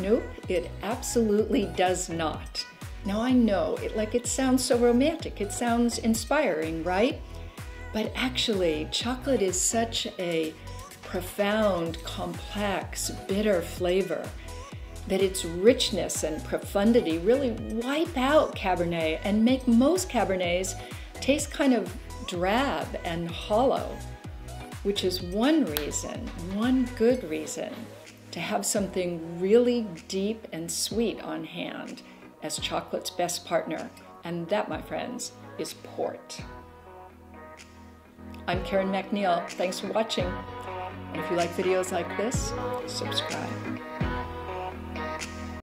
Nope, it absolutely does not. Now I know it like it sounds so romantic, it sounds inspiring, right? But actually, chocolate is such a profound, complex, bitter flavor that its richness and profundity really wipe out Cabernet and make most Cabernets taste kind of drab and hollow, which is one reason, one good reason to have something really deep and sweet on hand as chocolate's best partner. And that, my friends, is port. I'm Karen MacNeil. Thanks for watching. And if you like videos like this, subscribe.